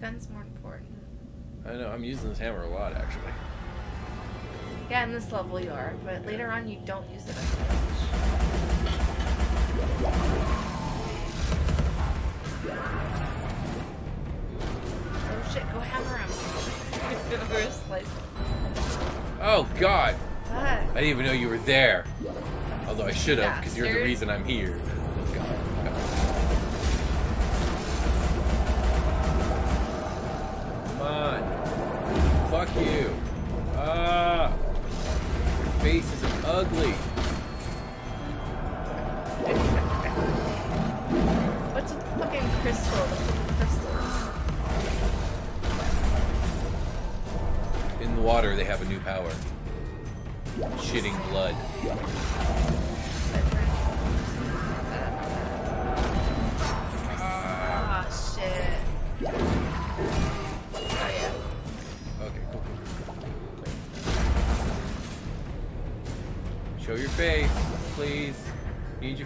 gun's more important. I know, I'm using this hammer a lot, actually. Yeah, in this level you are, but later on you don't use it as much. Oh shit, go hammer him. Oh, God! What? I didn't even know you were there. Although I should have, because you're the reason I'm here. Fuck you. Ah. Your face is ugly. What's a fucking crystal? Crystals. In the water, they have a new power. Shitting blood.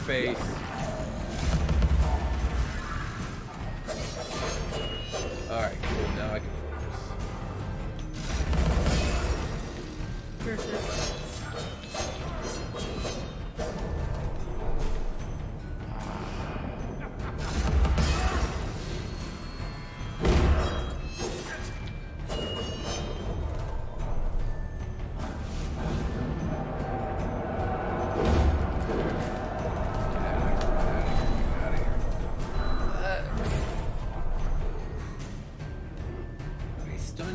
Face.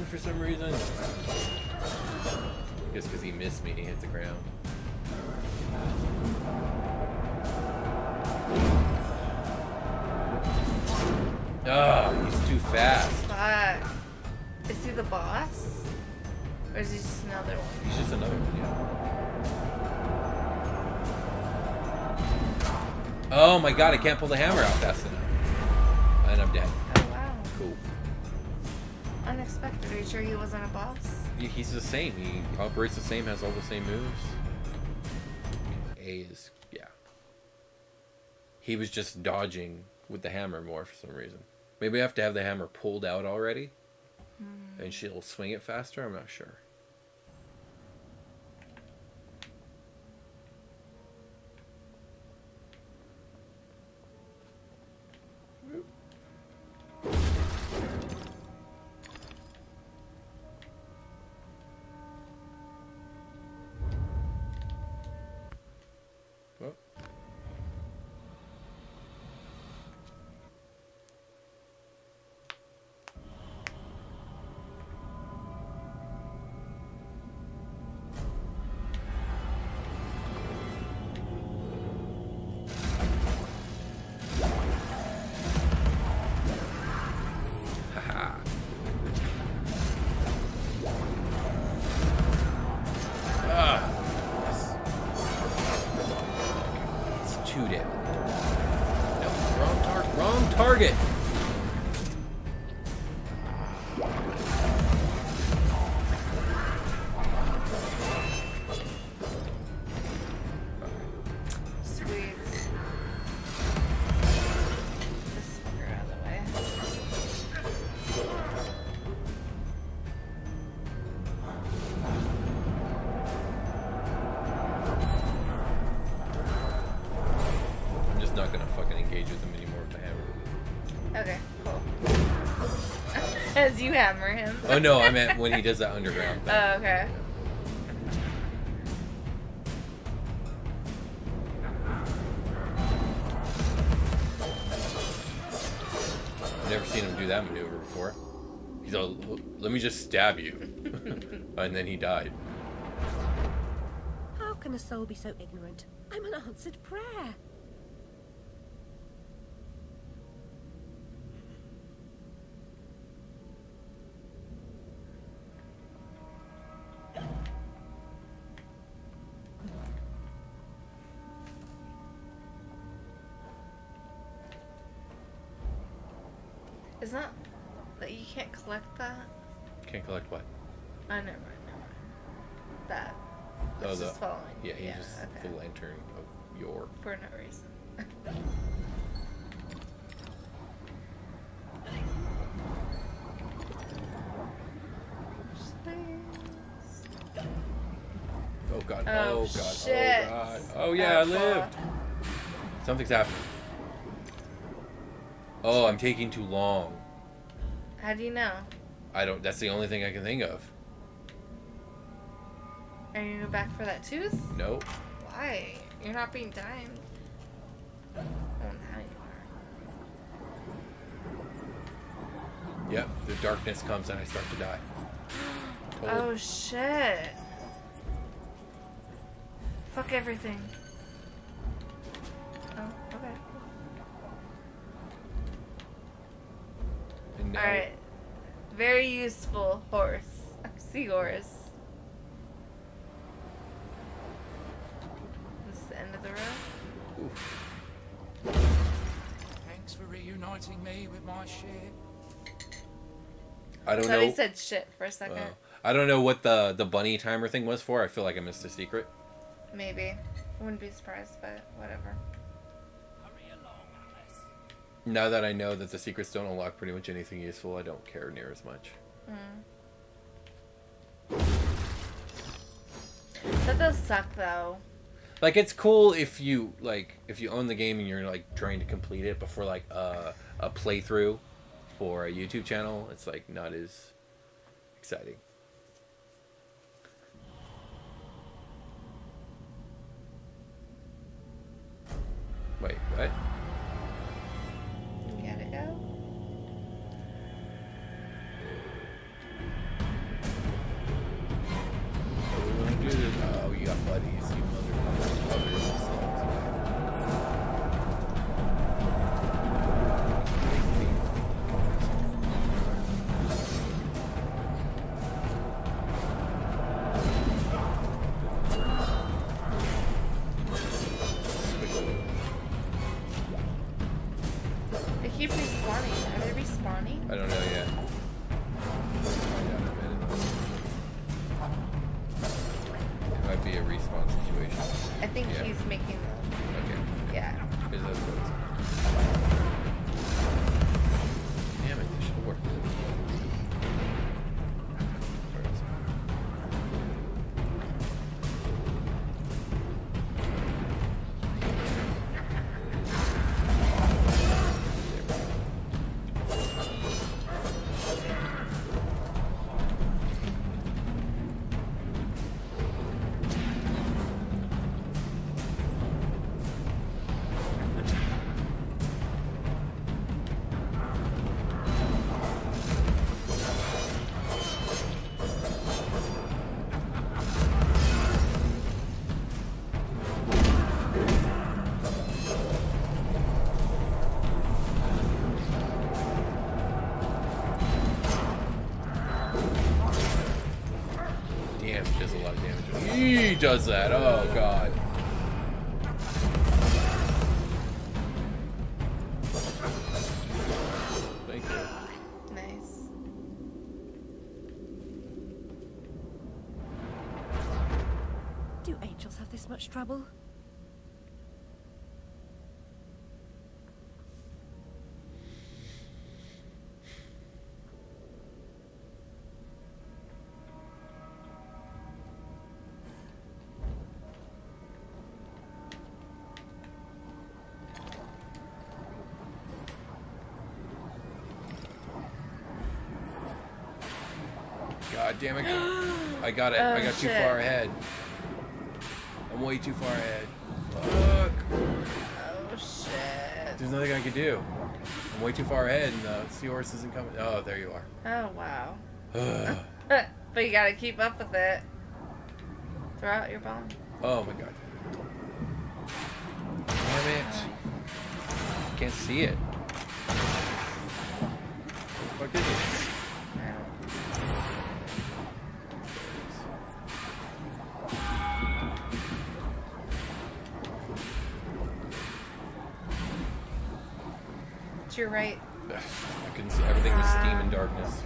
For some reason. Just because he missed me, he hit the ground. Oh, he's too fast. fuck. Is he the boss? Or is he just another one? He's just another one, yeah. Oh my god, I can't pull the hammer out fast enough. Are you sure he wasn't a boss? He's the same. He operates the same, has all the same moves. A is, yeah. He was just dodging with the hammer more for some reason. Maybe I have to have the hammer pulled out already. Hmm. And she'll swing it faster? I'm not sure. Two damage. No, wrong target. Wrong target. Hammer him. Oh no, I meant when he does that underground thing. Oh, okay. I've never seen him do that maneuver before. He's all, let me just stab you. and then he died. How can a soul be so ignorant? I'm an answered prayer. Isn't that you can't collect that. Can't collect what? I oh, never mind, never mind. That. Oh, it's oh, the, just following. Yeah, he's yeah, just okay. the lantern of your. For no reason. Oh god. Oh, oh god. Oh, shit. Oh god. Oh yeah, I lived. Something's happening. Oh, I'm taking too long. How do you know? I don't. That's the only thing I can think of. Are you go back for that tooth? Nope. Why? You're not being timed. Oh, now you are. Yep. The darkness comes and I start to die. Total- Oh shit. Fuck everything. And now- Alright. Very useful horse. Seahorse. This is the end of the road. Oof. Thanks for reuniting me with my shit. I I don't thought know. he said shit for a second. uh, I don't know what the the bunny timer thing was for. I feel like I missed a secret. Maybe. Wouldn't be surprised, but whatever. Hurry along, Alice. Now that I know that the secrets don't unlock pretty much anything useful, I don't care near as much. Mm. That does suck though. Like it's cool if you like if you own the game and you're like trying to complete it before like a a playthrough for a YouTube channel. It's like not as exciting. Wait, what? Does that. Oh god. Thank you. Nice. Do angels have this much trouble? Damn it. I got it. I Oh, got too far ahead. I'm way too far ahead. Fuck. Oh shit. There's nothing I can do. I'm way too far ahead and the seahorse isn't coming. Oh, there you are. Oh wow. But you gotta keep up with it. Throw out your bomb. oh my god. Damn it. Can't see it. To your right. I couldn't see. Everything was steam and darkness.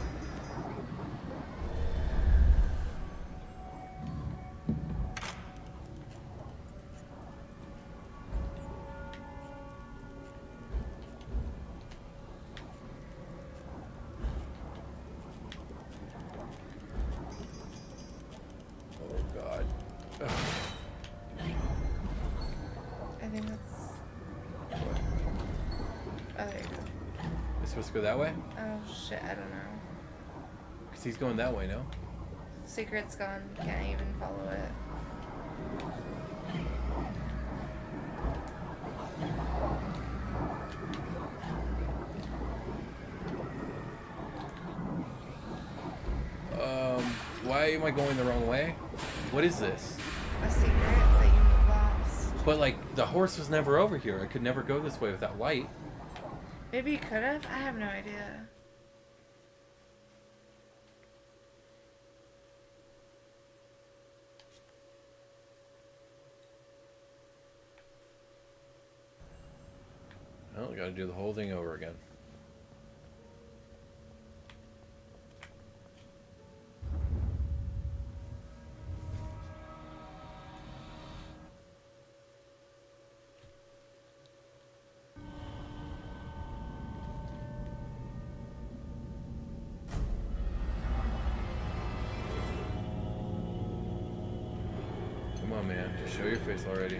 Supposed to go that way? Oh shit, I don't know. Because he's going that way, no? Secret's gone. Can't even follow it. Um, why am I going the wrong way? What is this? A secret that you lost. But like, the horse was never over here. I could never go this way without light. Maybe you could have. I have no idea. Oh, I gotta do the whole thing over again. Show your face already.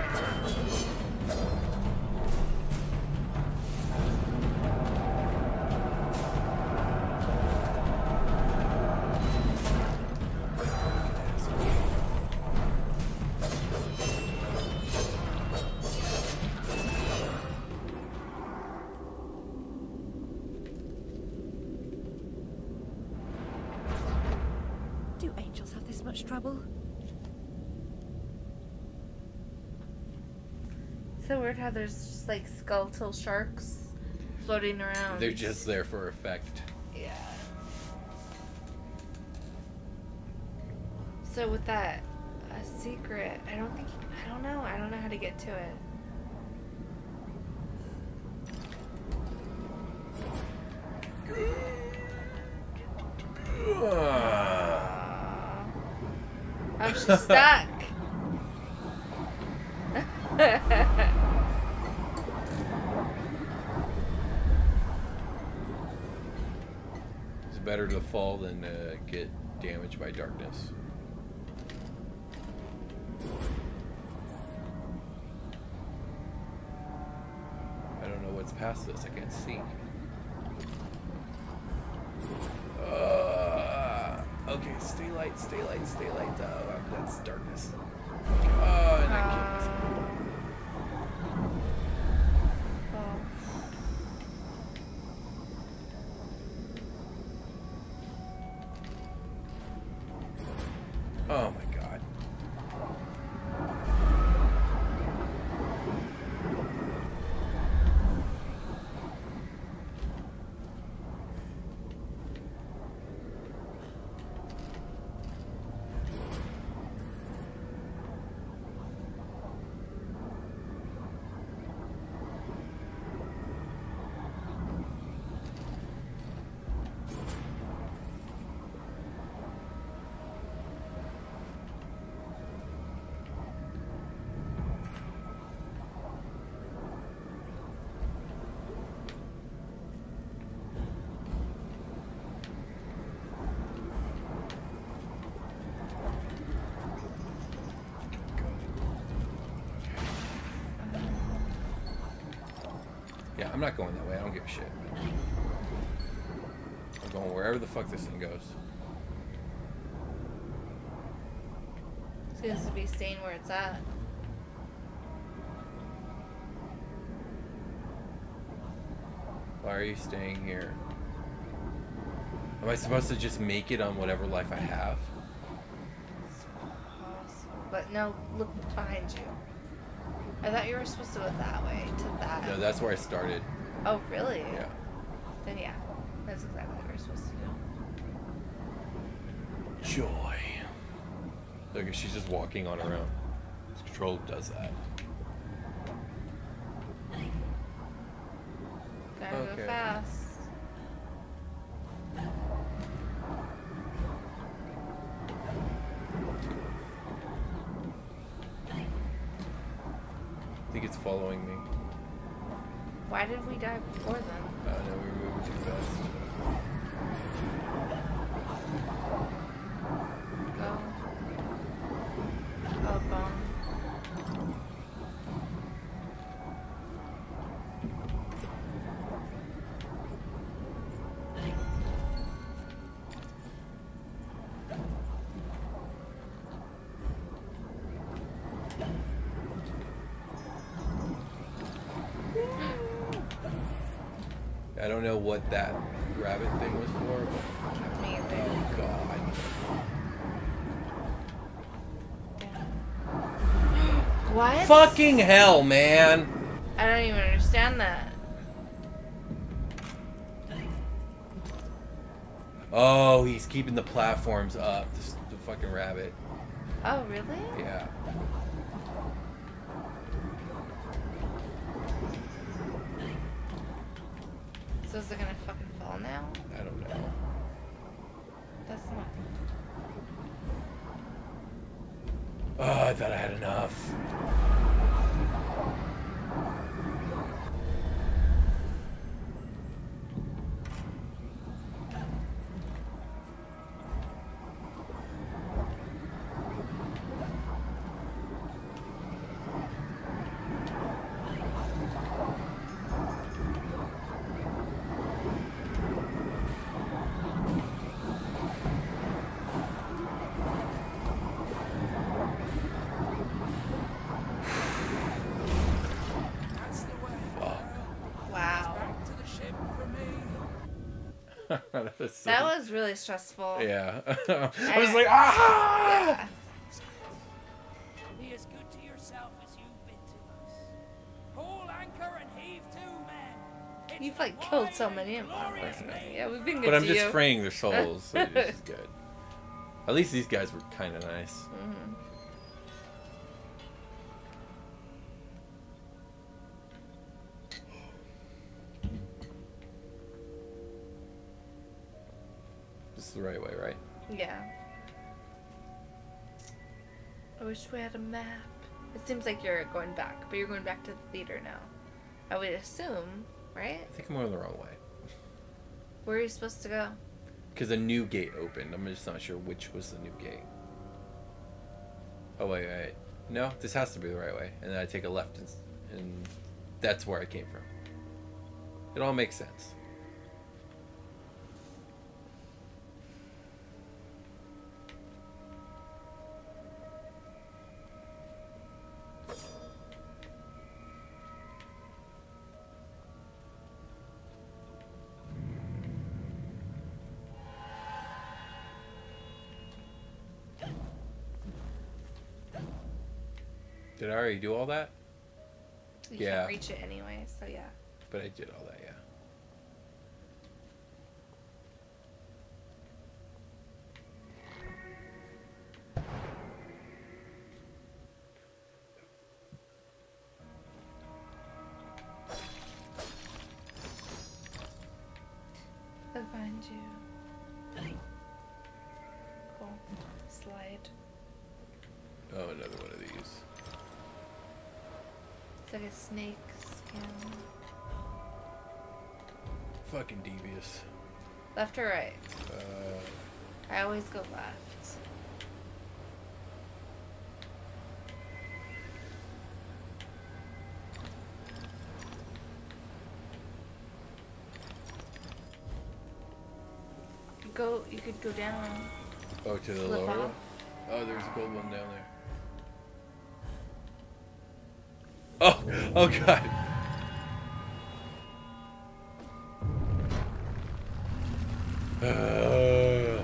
weird how there's just like skeletal sharks floating around. They're just there for effect. Yeah. So with that a secret, I don't think I don't know. I don't know how to get to it. I'm just stuck. It's better to fall than uh, get damaged by darkness. I don't know what's past this. I can't see. Uh, okay, stay light, stay light, stay light. Uh, that's darkness. Oh, and I killed myself. Oh my god. Yeah, I'm not going that way. I don't give a shit. I'm going wherever the fuck this thing goes. Seems to be staying where it's at. Why are you staying here? Am I supposed to just make it on whatever life I have? But no, look behind you. I thought you were supposed to go that way to that. No, that's where I started. oh, really? Yeah. Then yeah, that's exactly what you're supposed to do. Joy. Look, she's just walking on her own. This control does that. Gotta Okay. go fast. Think it's following me. Why did we die before then? I don't know, we were moving too fast. I don't know what that rabbit thing was for, but Me either. oh god. What? Fucking hell, man! I don't even understand that. Oh, he's keeping the platforms up. This, the fucking rabbit. Oh, really? Yeah. So is it gonna fucking fall now? I don't know. That's not. Oh, I thought I had enough. That's the way. Fuck. Wow. Back to the ship for me. that was, so- That was really stressful. Yeah. I was like, ah! Yeah. Be as good to yourself as you've been to us. Haul anchor and heave to, men. You've like killed so many of them. glorious personally. day. Yeah, we've been good But I'm to just you. freeing their souls, so this is good. At least these guys were kind of nice. Mhm. This the right way, right? Yeah. I wish we had a map. It seems like you're going back, but you're going back to the theater now. I would assume, right? I think I'm going the wrong way. Where are you supposed to go? Because a new gate opened. I'm just not sure which was the new gate. Oh, wait, wait. No, this has to be the right way. And then I take a left, and, and that's where I came from. It all makes sense. Already do all that? You Yeah. can't reach it anyway, so yeah. But I did all that, yeah. Like a snake skin. Fucking devious. Left or right? Uh, I always go left. You Go. You could go down. oh, to the Flip lower off. Oh, there's a gold one down there. Oh, god. Uh,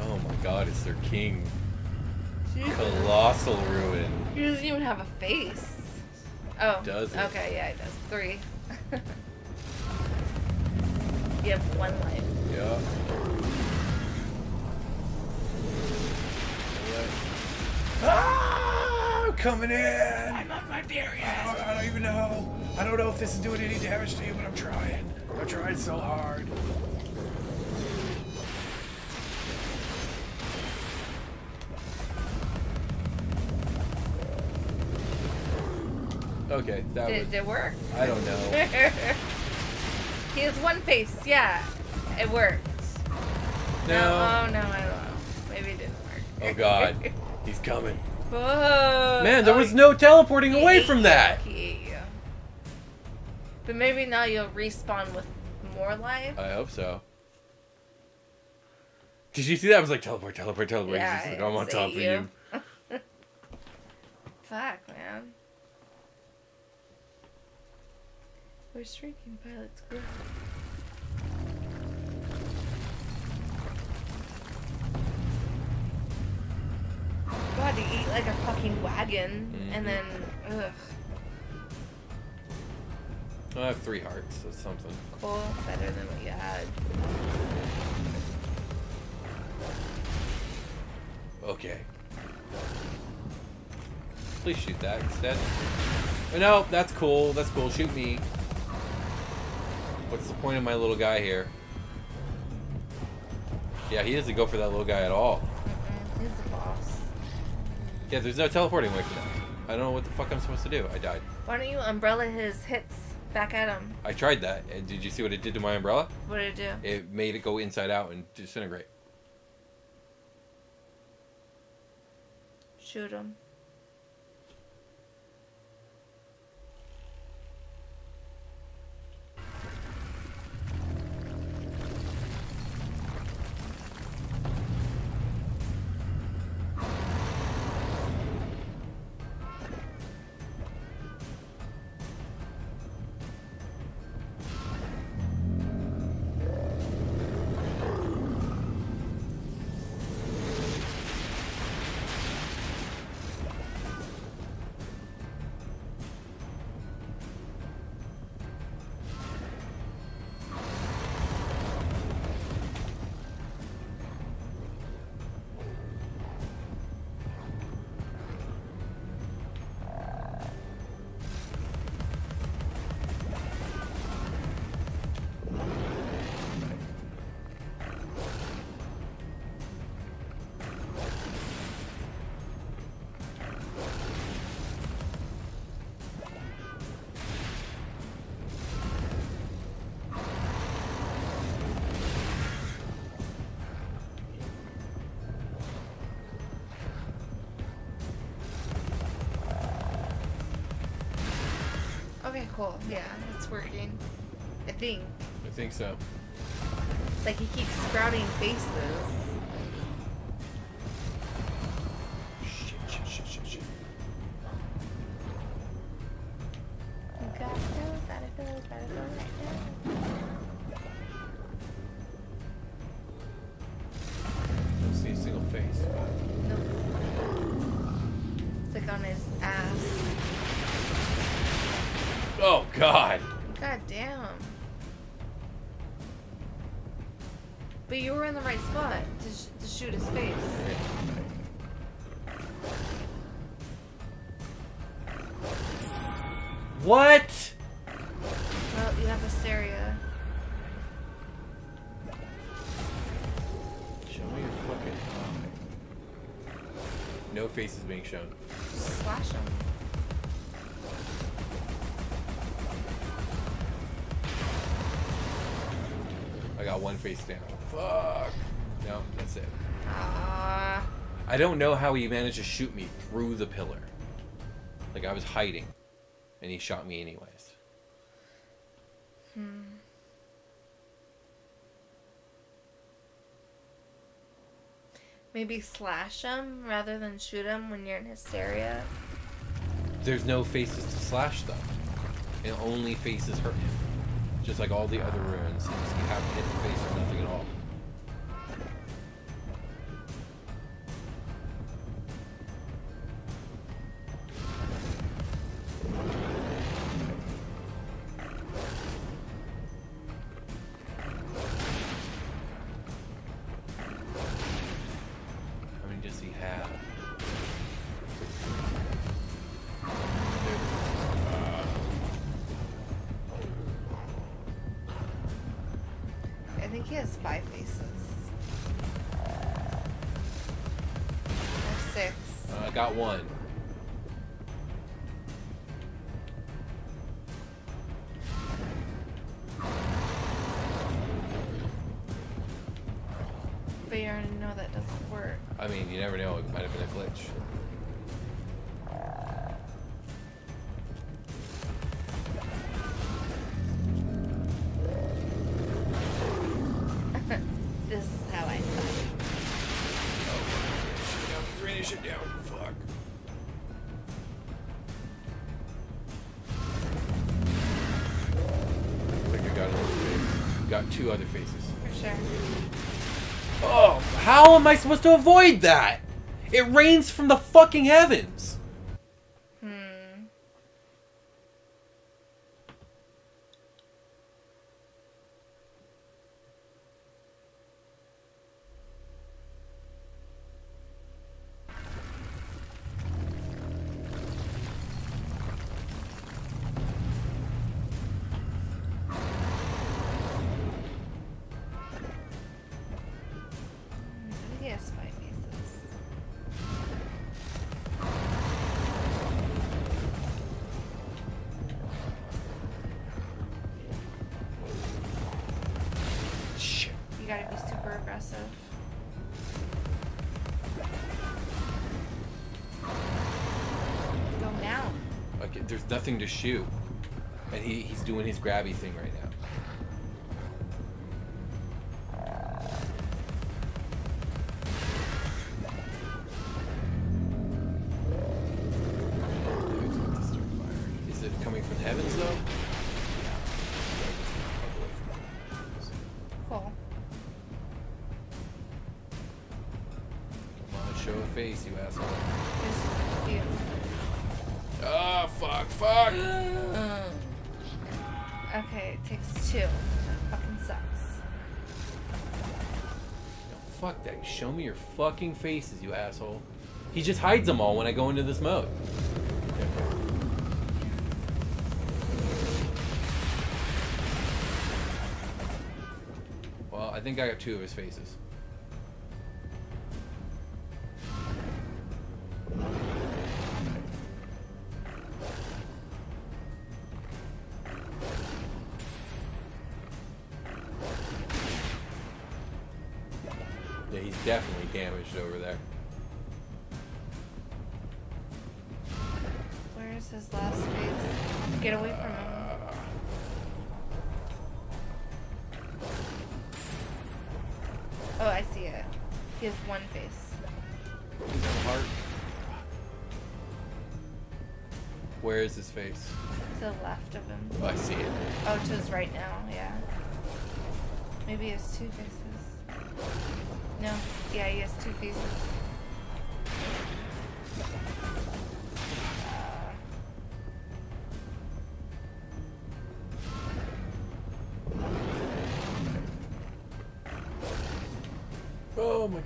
oh my god, it's their king. Colossal ruin. He doesn't even have a face. Oh. Does it? Okay, yeah, it does. Three. you have one life. Yeah. Ah, coming in. I'm on my period. I don't, I don't even know. I don't know if this is doing any damage to you, but I'm trying. I'm trying so hard. Okay, that Did, was. did it work? I don't know. he has one face. Yeah, it worked. No. Oh no, I don't know. Maybe it didn't work. Oh God, he's coming. Whoa. Man, there Oh, was no teleporting away ate from that. You. But maybe now you'll respawn with more life. I hope so. Did you see that? I was like, teleport, teleport, teleport. Yeah, He's just like, I'm on top ate of you. you. Fuck, man. We're streaking pilots group. God, you eat like a fucking wagon, and Mhm. then, ugh, I have three hearts. That's something. cool, better than what you had. Okay. Please shoot that instead. Oh, no, that's cool. That's cool. Shoot me. What's the point of my little guy here? Yeah, he doesn't go for that little guy at all. Yeah, there's no teleporting way for that. I don't know what the fuck I'm supposed to do. I died. Why don't you umbrella his hits back at him? I tried that. And did you see what it did to my umbrella? What did it do? It made it go inside out and disintegrate. Shoot him. Cool. Yeah, it's working. I think. I think so. It's like he keeps sprouting faces. But you were in the right spot to, sh- to shoot his face. What? Well, you have hysteria. Show me your fucking eye. No faces being shown. Slash him. One face down. Fuck. No, that's it. Ah. I don't know how he managed to shoot me through the pillar. Like I was hiding, and he shot me anyways. Hmm. Maybe slash him rather than shoot him when you're in hysteria. There's no faces to slash though. And only faces hurt him. Just like all the other ruins. You have to hit the face that doesn't work. I mean, you never know. It might have been a glitch. Am I supposed to avoid that? It rains from the fucking heavens. Nothing to shoot. And he, he's doing his grabby thing right now. Is it coming from the heavens though? Show me your fucking faces, you asshole. He just hides them all when I go into this mode. Well, I think I got two of his faces.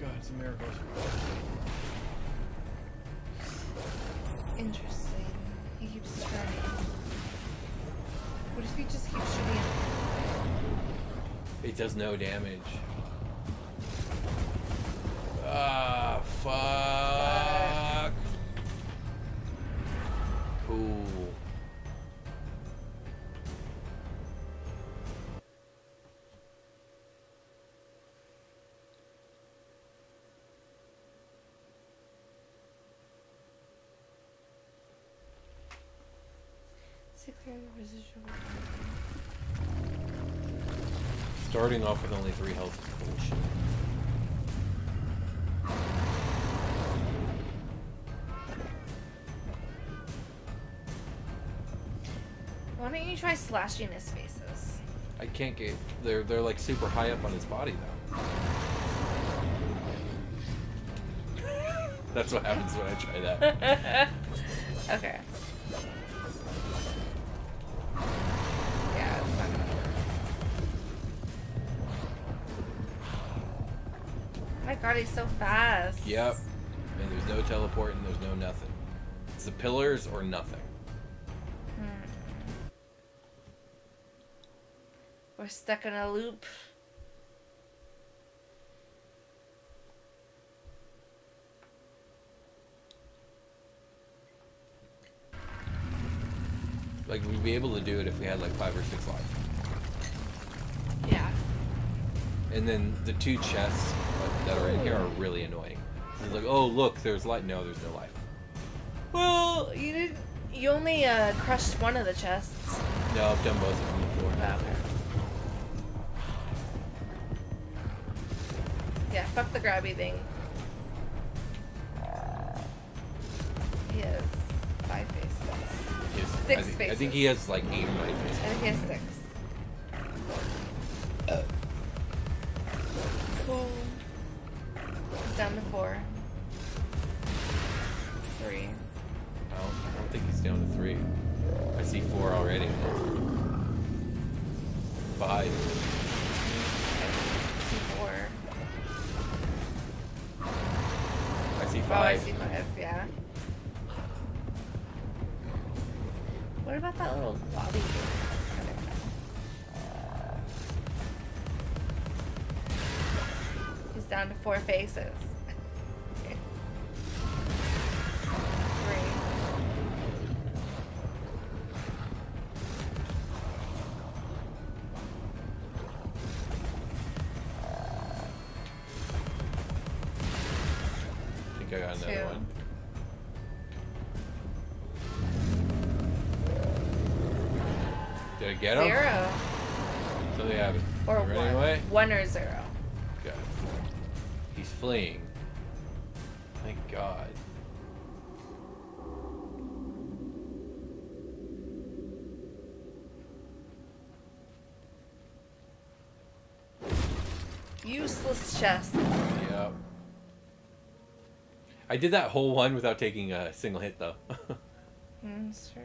God, it's a miracle. interesting. He keeps turning. What if he just keeps shooting? It does no damage. Ah, fuck. Cool. Starting off with only three health is bullshit. Why don't you try slashing his faces? I can't get. They're they're like super high up on his body though. That's what happens when I try that. okay. He's so fast. Yep. And there's no teleporting. There's no nothing. It's the pillars or nothing. Hmm. We're stuck in a loop. Like we'd be able to do it if we had like five or six lives. Yeah. And then the two chests, that are in here are really annoying. It's like, oh look, there's light. No, there's no life. Well, you didn't. You only uh, crushed one of the chests. No, I've done both of them before. Wow. Yeah, fuck the grabby thing. He has five faces. He has- Six I think, I think he has like eight or nine I faces. think he has six. He's down Get him? Zero. So they have it. Or one. away? One or zero. It. He's fleeing. Thank God. Useless chest. Yep. I did that whole one without taking a single hit though. Mm, that's true.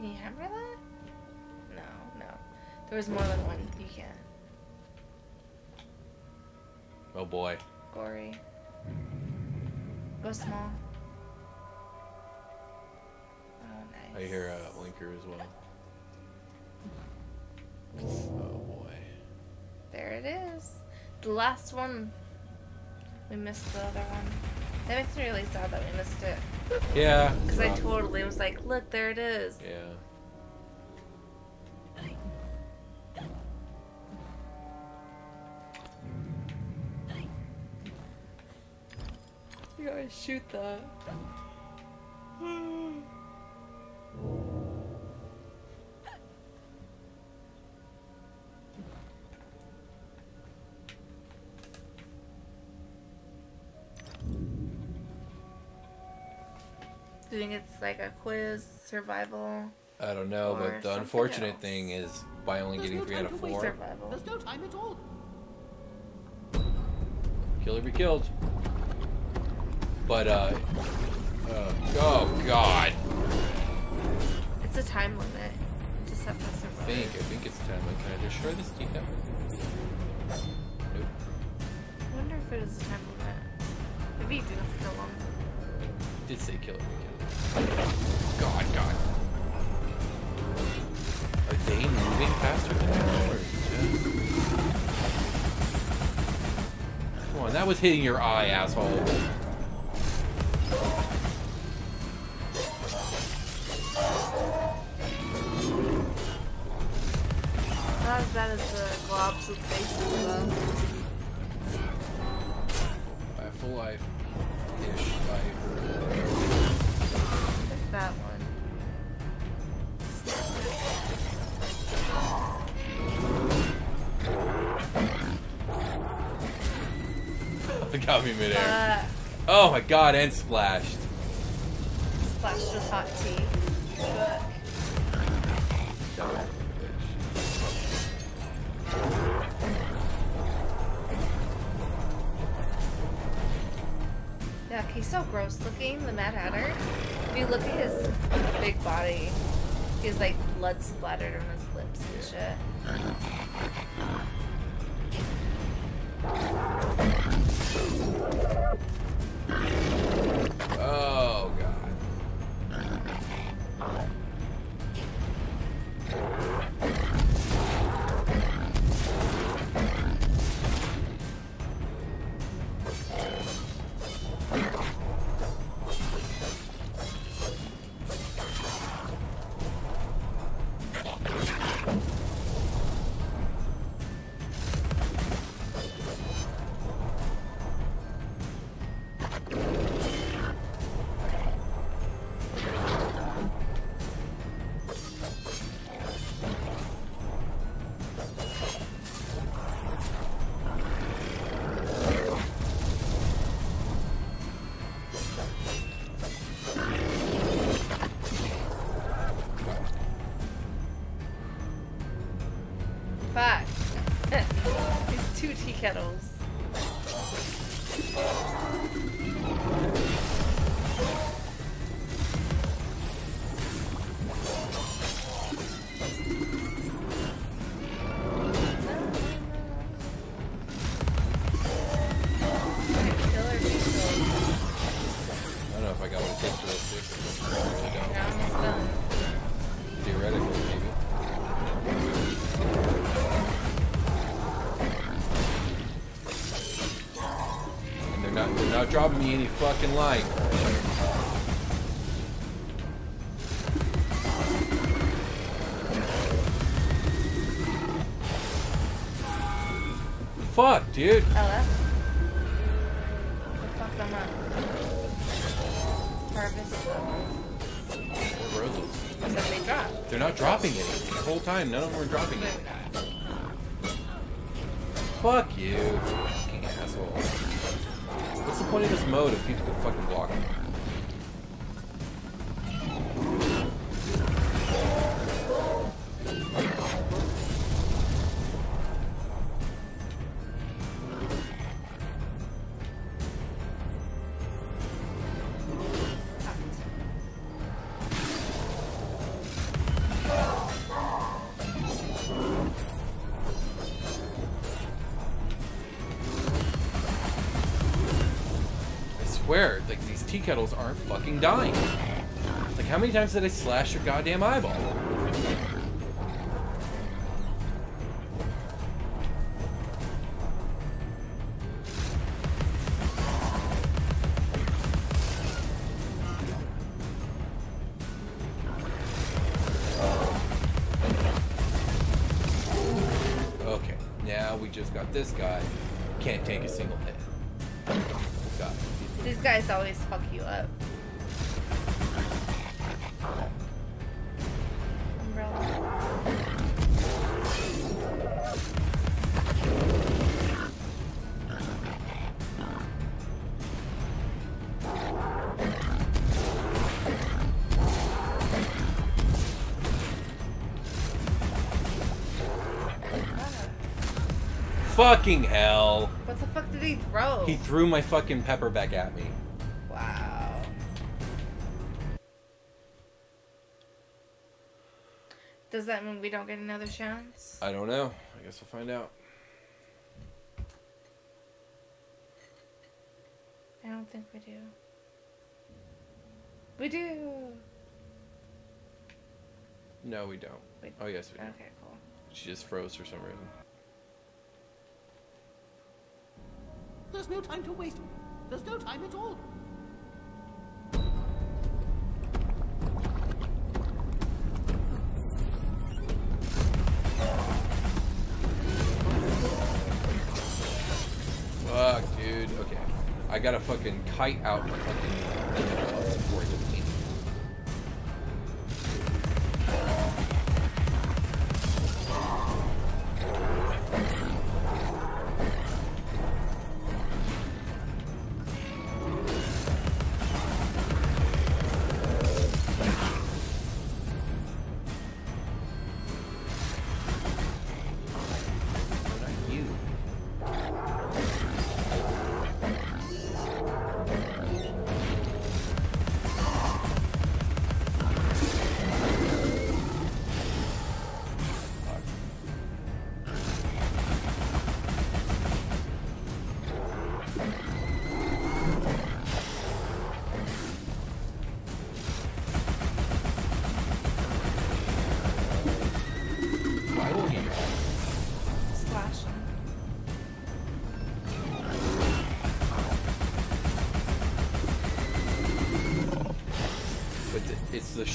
Can you hammer that? No, no. There was more than one. You can't. oh boy. Gory. Go small. Oh, nice. I hear a uh, blinker as well. Oh boy. There it is. The last one. We missed the other one. That makes me really sad that we missed it. Yeah. Because I totally was like, look, there it is. Yeah. You gotta shoot that. Do you think it's like a quiz, survival, I don't know, but the unfortunate else. thing is by only There's getting no three out of four, survival? There's no time at all. kill or be killed. But uh, uh oh god. It's a time limit. You just have to I survive. think I think it's time. Like, can I destroy this teacup? Nope. I wonder if it is a time limit. Maybe you do have to go long. Did say kill or be. God, God. Are they moving faster than normal? Just... Come on, that was hitting your eye, asshole. Not as bad as the globs with faces, though. By a full life. It got me midair. Uh, Oh my god, and splashed. splashed with hot tea. Yeah, he's so gross looking, the Mad Hatter. If you look at his big body, he has like blood splattered on his lips and shit. Dropping me any fucking light. Mode if people can fucking kettles aren't fucking dying. Like how many times did I slash your goddamn eyeball? Fucking hell. What the fuck did he throw? He threw my fucking pepper back at me. Wow. Does that mean we don't get another chance? I don't know. I guess we'll find out. I don't think we do. We do. No, we don't. Wait. Oh, yes, we do. Okay, cool. She just froze for some reason. There's no time to waste. There's no time at all. Fuck, dude. Okay. I gotta fucking kite out fucking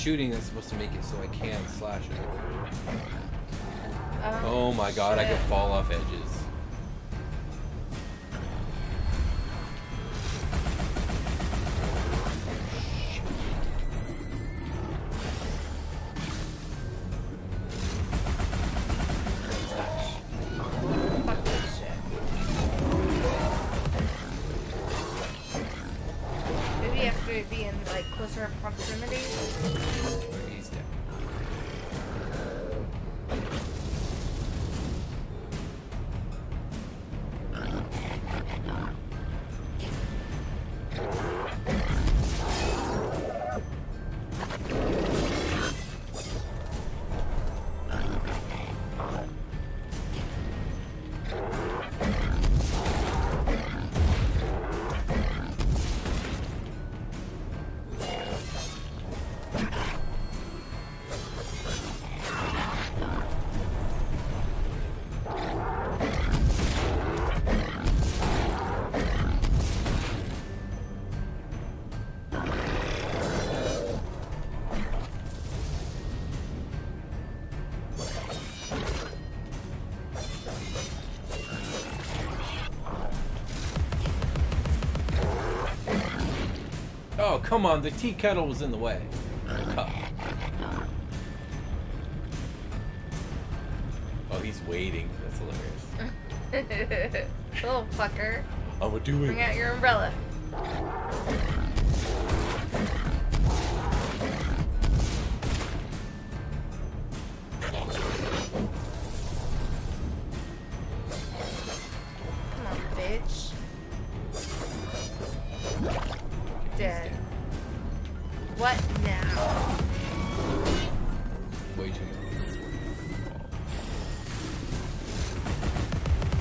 shooting that's supposed to make it so I can slash it. Oh, oh my god, I could fall off edges. Closer proximity. Come on, the tea kettle was in the way. The cup. Oh, he's waiting. That's hilarious. Little fucker. Oh, I'm a doing. Bring out your umbrella. Come on, bitch. What now? Way too.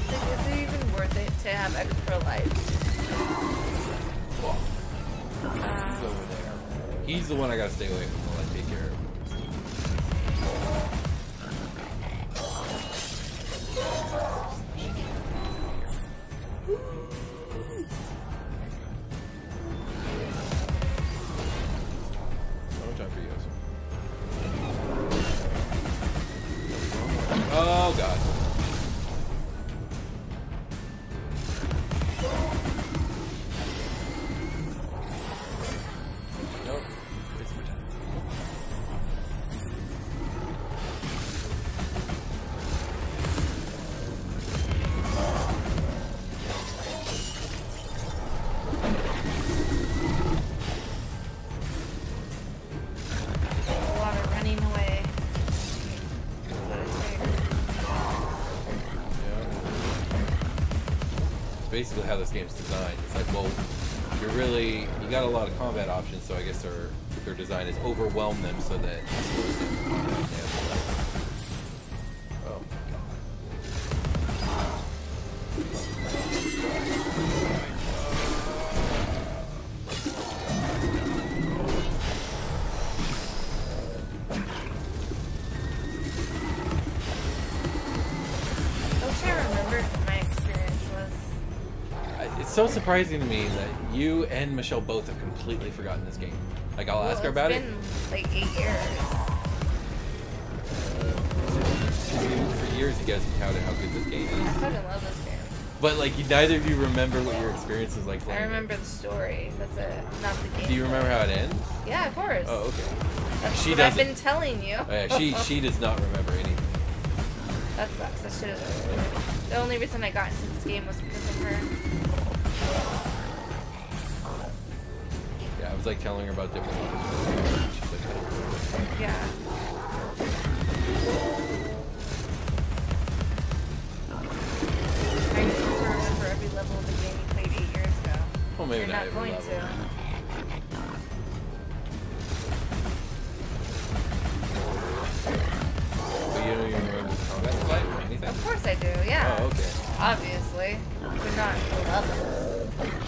Like, is it even worth it to have extra life? He's over there. He's the one I gotta stay away from basically how this game's designed. It's like, well, you're really you got a lot of combat options, so I guess their their design is overwhelm them so that so surprising to me that you and Michelle both have completely forgotten this game. Like I'll ask her about it's it. been like eight years. For years, you guys have touted how good this game is. I is, fucking love this game. but like you, neither of you remember what your experience was like. I playing it. remember the story. That's it. Not the game. Do you remember how it ends? Yeah, of course. Oh, okay. That's she what I've been telling you. Oh, yeah, she she does not remember anything. that sucks. I should have. The only reason I got into this game was because of her. Yeah, I was like telling her about different levels. She's like, oh. Yeah. I'm supposed to remember every level of the game you played eight years ago. well, maybe You're not not every going level. to. But you don't even remember the combat fight or anything. Of course I do. Yeah. Oh, okay. Obviously, but not the levels. Thank you.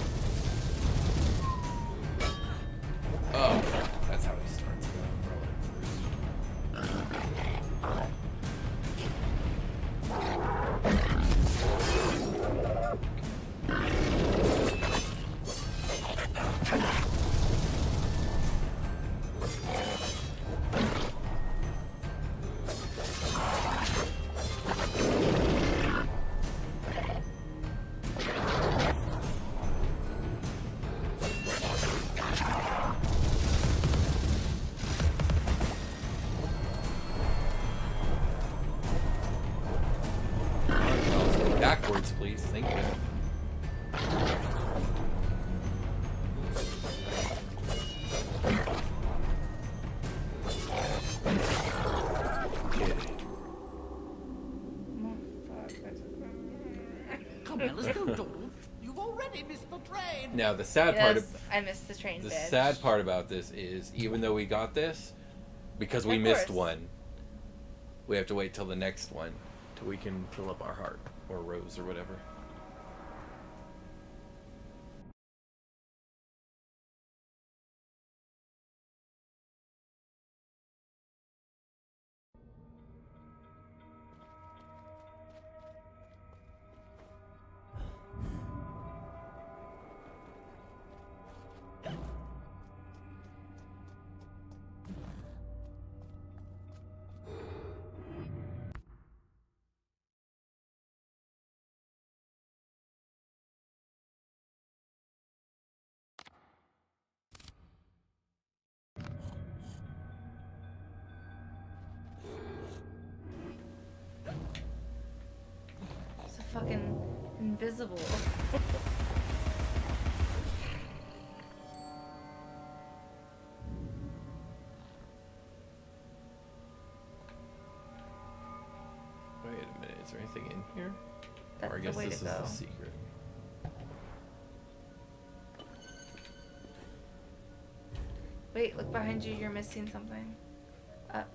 Train. Now the sad part of I missed the train. the bitch. sad part about this is even though we got this, because we Of missed course. one, we have to wait till the next one till we can fill up our heart or rose or whatever. Invisible. Wait a minute, is there anything in here? That's or I the guess way this to is go. the secret. Wait, look behind you. You're missing something. Up.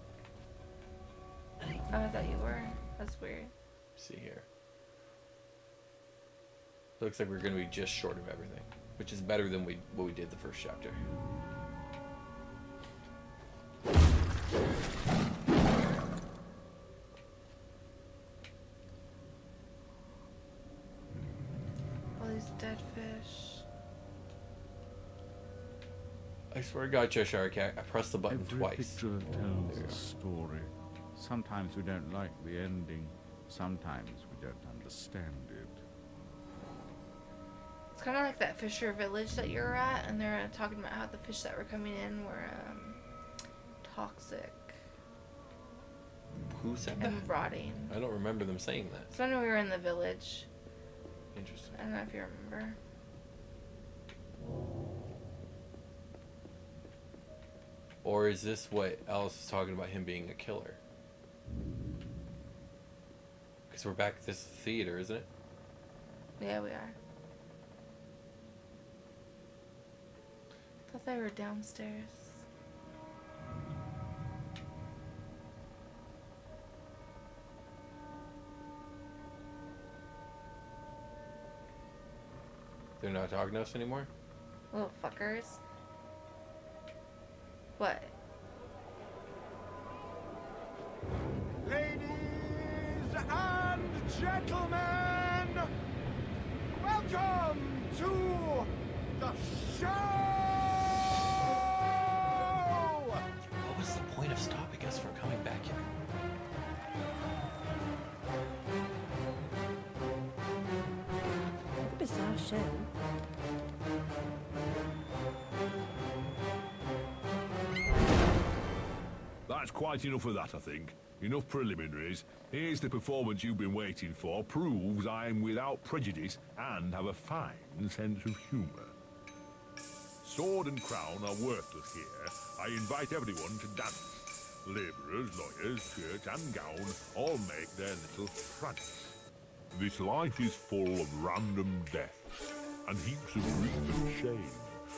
Oh, I thought you were. That's weird. see here. Looks like we're gonna be just short of everything, which is better than we what we did the first chapter. All these dead fish. I swear to God, Cheshire Cat, I pressed the button Every twice. picture oh, tells a story. Sometimes we don't like the ending. Sometimes we don't understand it. It's kind of like that Fisher village that you were at, and they're uh, talking about how the fish that were coming in were um, toxic Who said that? and rotting. I don't remember them saying that. It's when we were in the village. Interesting. I don't know if you remember. Or is this what Alice is talking about him being a killer? Because we're back at this theater, isn't it? Yeah, we are. Thought they were downstairs. They're not talking to us anymore? Little fuckers. What? Ladies and gentlemen, welcome Bizarre show. That's quite enough of that, I think. Enough preliminaries. Here's the performance you've been waiting for. Proves I'm without prejudice and have a fine sense of humour. Sword and crown are worthless here. I invite everyone to dance. Labourers, lawyers, shirt and gown all make their little front. This life is full of random death and heaps of grief and shame.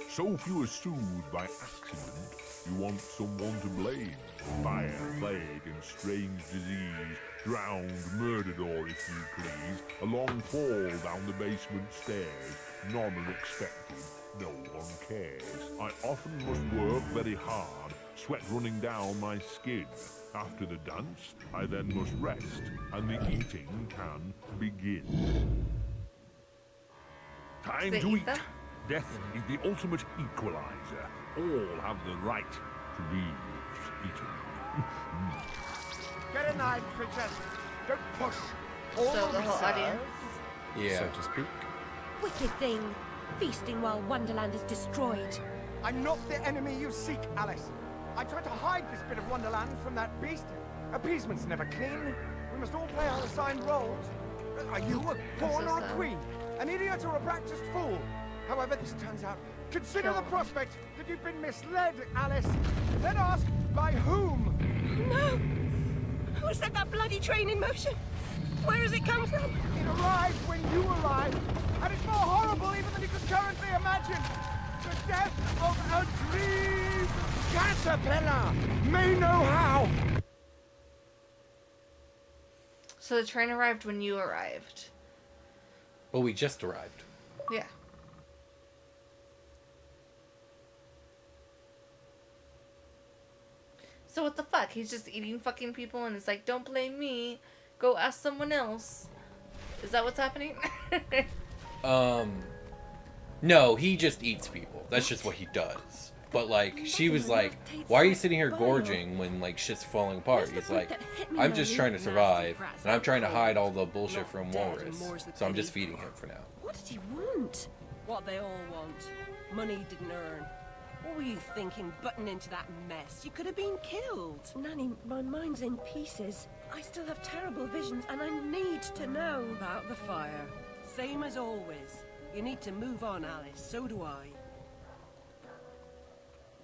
So few are soothed by accident, you want someone to blame. Fire, plague, and strange disease, drowned, murdered, or if you please, a long fall down the basement stairs, none are expected, no one cares. I often must work very hard, sweat running down my skin. After the dance, I then must rest, and the eating can begin. Time to eat eat. Death is the ultimate equalizer. All have the right to be eaten. Get a knife, princess. Don't push. All So will the whole served. audience. Yeah. So to speak. Wicked thing. Feasting while Wonderland is destroyed. I'm not the enemy you seek, Alice. I tried to hide this bit of Wonderland from that beast. Appeasement's never clean. We must all play our assigned roles. Are you a pawn or a queen? An idiot or a practiced fool? However this turns out, consider the prospect that you've been misled, Alice. Then ask, by whom? No! Who set that bloody train in motion? Where has it come from? It arrived when you arrived, and it's more horrible even than you could currently imagine. The death of a dream caterpillar may know how. So the train arrived when you arrived. Well, we just arrived. Yeah. So what the fuck? He's just eating fucking people and it's like, don't blame me. Go ask someone else. Is that what's happening? Um, no, he just eats people. That's just what he does. But like, she was like, "Why are you sitting here gorging when like shit's falling apart?" He's like, "I'm just trying to survive, and I'm trying to hide all the bullshit from Walrus, so I'm just feeding him for now." What did he want? What they all want. Money he didn't earn. What were you thinking, butting into that mess? You could have been killed. Nanny, my mind's in pieces. I still have terrible visions and I need to know. About the fire. Same as always. You need to move on, Alice. So do I.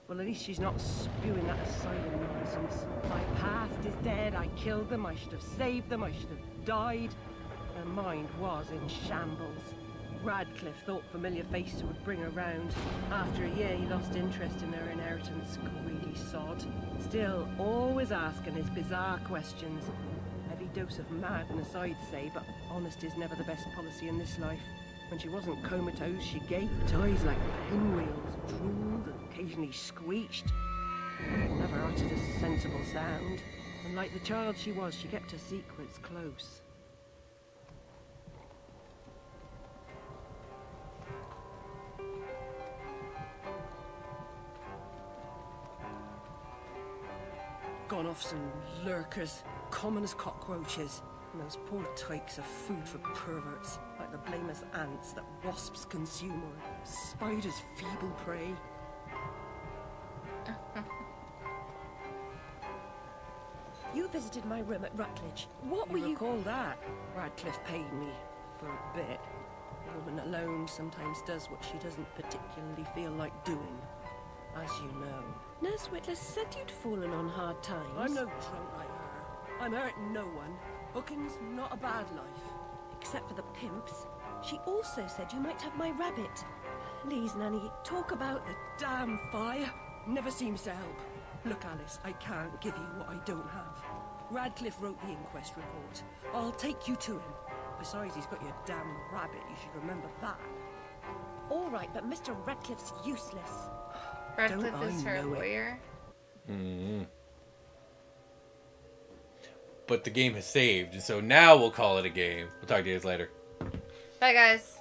Well, at least she's not spewing that asylum nonsense. My past is dead. I killed them. I should have saved them. I should have died. Her mind was in shambles. Radcliffe thought familiar faces would bring her round. After a year, he lost interest in her inheritance. Greedy sod. Still, always asking his bizarre questions. Heavy dose of madness, I'd say, but honesty's never the best policy in this life. When she wasn't comatose, she gaped, eyes like pinwheels, drooled, and occasionally screeched. Never uttered a sensible sound. And like the child she was, she kept her secrets close. Gone off some lurkers, common as cockroaches. And those poor tykes are food for perverts, like the blameless ants that wasps consume or spiders' feeble prey. You visited my room at Rutledge. What you were you... recall that? Radcliffe paid me for a bit. A woman alone sometimes does what she doesn't particularly feel like doing, as you know. Nurse Witless said you'd fallen on hard times. I'm no drunk like her. I'm hurting no one. Hooking's not a bad life. Except for the pimps. She also said you might have my rabbit. Please, Nanny, talk about the... Damn fire! Never seems to help. Look, Alice, I can't give you what I don't have. Radcliffe wrote the inquest report. I'll take you to him. Besides, he's got your damn rabbit. You should remember that. All right, but Mr. Radcliffe's useless. Radcliffe Don't is I her lawyer. Mm. But the game has saved, and so now we'll call it a game. We'll talk to you guys later. Bye, guys.